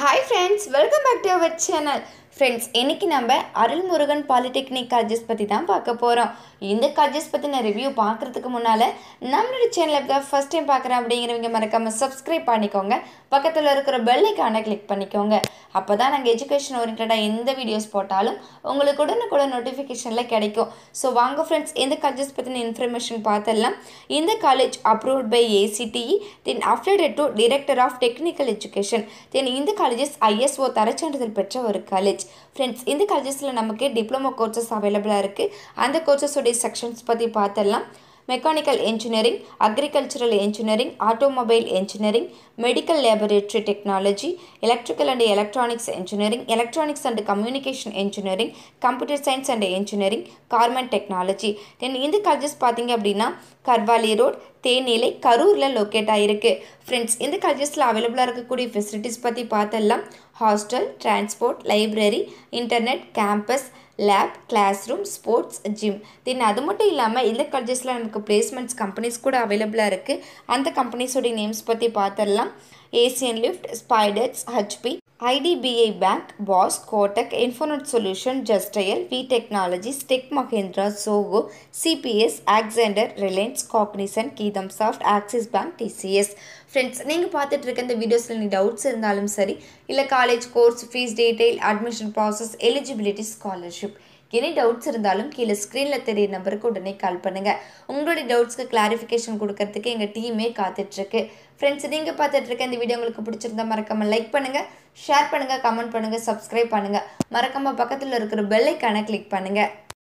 Hi friends welcome back to our channel friends இன்னைக்கு நம்ம Arulmurugan polytechnic colleges பற்றி தான் பார்க்க போகிறோம் இந்த காலேஜஸ் பற்றின ரிவ்யூ பார்க்குறதுக்கு முன்னால் நம்மளோட சேனலை தான் ஃபஸ்ட் டைம் பார்க்குறேன் அப்படிங்கிறவங்க மறக்காமல் சப்ஸ்கிரைப் பண்ணிக்கோங்க. பக்கத்தில் இருக்கிற பெல் கிளிக் பண்ணிக்கோங்க. அப்போ தான் நாங்கள் எஜுகேஷன் ஓரியன்டாக எந்த வீடியோஸ் போட்டாலும் உங்களுக்கு உடனுக்குடன் நோட்டிஃபிகேஷனில் கிடைக்கும். ஸோ வாங்க ஃப்ரெண்ட்ஸ் இந்த காலேஜஸ் பற்றின இன்ஃபர்மேஷன் பார்த்தெல்லாம் இந்த college approved by AICTE then affiliated to director of technical education then இந்த காலேஜஸ் ஐஎஸ்ஓ தரச்சான்றிதழ் பெற்ற ஒரு காலேஜ் ஃப்ரெண்ட்ஸ் இந்த காலேஜஸில் நமக்கு டிப்ளமோ கோர்சஸ் அவைலபிளாக இருக்குது அந்த கோர்சஸோடைய செக்ஷன்ஸ் பற்றி பார்த்துடலாம் mechanical engineering agricultural engineering automobile engineering medical laboratory technology electrical and electronics engineering electronics and communication engineering computer science and engineering garment technology then இந்த காலேஜஸ் பார்த்தீங்க அப்படின்னா கர்வாலி ரோட் தேனிலை கரூரில் லொக்கேட் ஆகிருக்கு ஃப்ரெண்ட்ஸ் இந்த காலேஜஸில் அவைலபிளாக இருக்கக்கூடிய ஃபெசிலிட்டிஸ் பற்றி பார்த்தெல்லாம் hostel transport library internet campus lab class room sports gym then அது மட்டும் இல்லாமல் இந்த காலேஜஸில் நமக்கு பிளேஸ்மெண்ட்ஸ் கம்பெனிஸ் கூட அவைலபிளாக இருக்குது அந்த கம்பெனிஸோடைய நேம்ஸ் பற்றி பார்த்துடலாம் Asian lift spiders HP IDBI bank Bosch Kotak Infonet solution Justdial V technologies Tech Mahindra Zoho CBS Accenture Reliance Cognizant கீதம் soft Axis bank TCS. Friends நீங்கள் பார்த்துட்டு இருக்க இந்த வீடியோஸில் நீ டவுட்ஸ் இருந்தாலும் சரி இல்லை college course fees detail admission process eligibility scholarship any doubts இருந்தாலும் கீழே ஸ்க்ரீனில் தெரிய நம்பருக்கு உடனே கால் பண்ணுங்கள் உங்களுடைய டவுட்ஸ்க்கு கிளாரிஃபிகேஷன் கொடுக்கறதுக்கு எங்கள் டீமே காத்துட்ருக்கு. ஃப்ரெண்ட்ஸ் நீங்கள் பார்த்துட்டு இருக்க இந்த வீடியோ உங்களுக்கு பிடிச்சிருந்தா மறக்காமல் லைக் பண்ணுங்கள் ஷேர் பண்ணுங்கள் கமெண்ட் பண்ணுங்கள் சப்ஸ்கிரைப் பண்ணுங்கள் மறக்காமல் பக்கத்தில் இருக்கிற பெல்லைக்கான கிளிக் பண்ணுங்கள்